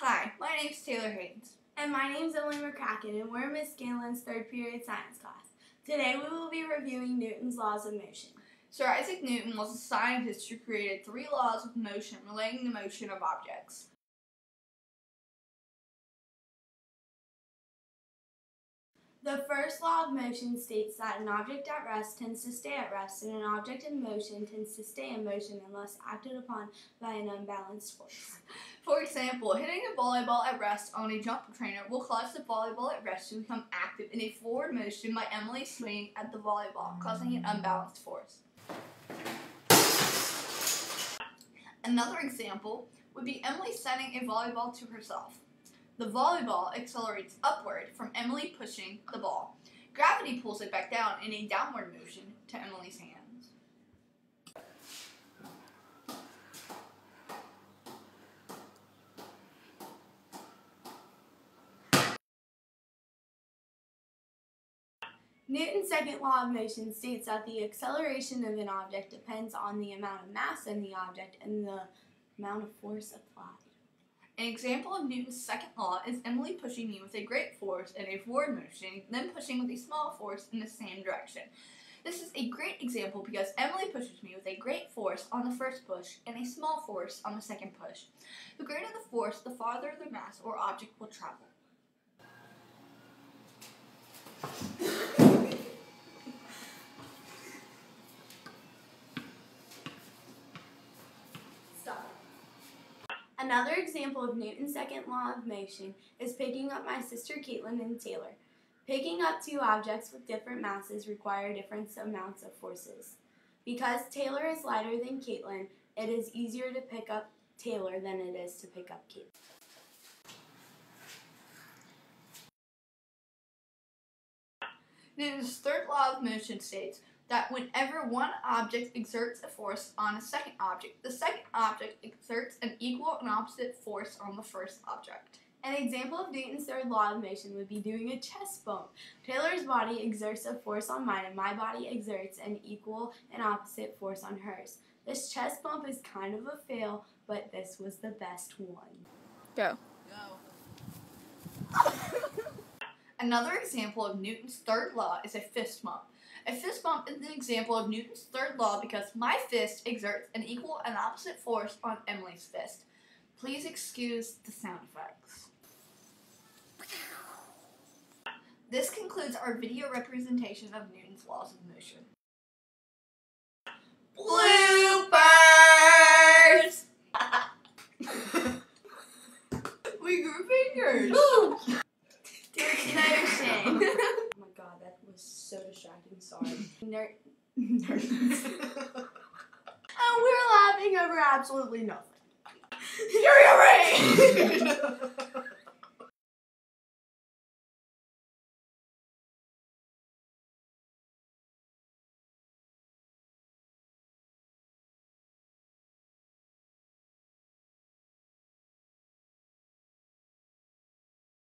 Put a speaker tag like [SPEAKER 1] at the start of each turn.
[SPEAKER 1] Hi, my name's Taylor Haynes.
[SPEAKER 2] And my name's Emily McCracken, and we're Miss Scanlon's third period science class. Today we will be reviewing Newton's laws of motion.
[SPEAKER 1] Sir Isaac Newton was a scientist who created three laws of motion relating the motion of objects.
[SPEAKER 2] The first law of motion states that an object at rest tends to stay at rest, and an object in motion tends to stay in motion unless acted upon by an unbalanced force.
[SPEAKER 1] For example, hitting a volleyball at rest on a jump trainer will cause the volleyball at rest to become active in a forward motion by Emily swinging at the volleyball, causing an unbalanced force. Another example would be Emily sending a volleyball to herself. The volleyball accelerates upward from Emily pushing the ball. Gravity pulls it back down in a downward motion to Emily's hands.
[SPEAKER 2] Newton's second law of motion states that the acceleration of an object depends on the amount of mass in the object and the amount of force applied.
[SPEAKER 1] An example of Newton's second law is Emily pushing me with a great force in a forward motion, then pushing with a small force in the same direction. This is a great example because Emily pushes me with a great force on the first push and a small force on the second push. The greater the force, the farther the mass or object will travel.
[SPEAKER 2] Another example of Newton's second law of motion is picking up my sister Caitlin and Taylor. Picking up two objects with different masses require different amounts of forces. Because Taylor is lighter than Caitlin, it is easier to pick up Taylor than it is to pick up Caitlin.
[SPEAKER 1] Newton's third law of motion states that whenever one object exerts a force on a second object, the second object exerts an equal and opposite force on the first object.
[SPEAKER 2] An example of Newton's third law of motion would be doing a chest bump. Taylor's body exerts a force on mine, and my body exerts an equal and opposite force on hers. This chest bump is kind of a fail, but this was the best one.
[SPEAKER 3] Go.
[SPEAKER 1] Another example of Newton's third law is a fist bump. A fist bump is an example of Newton's third law because my fist exerts an equal and opposite force on Emily's fist. Please excuse the sound effects. This concludes our video representation of Newton's laws of motion. Bloopers! we grew fingers.
[SPEAKER 2] Sorry. Ner- nerds. and we're laughing over absolutely nothing.
[SPEAKER 1] You're right.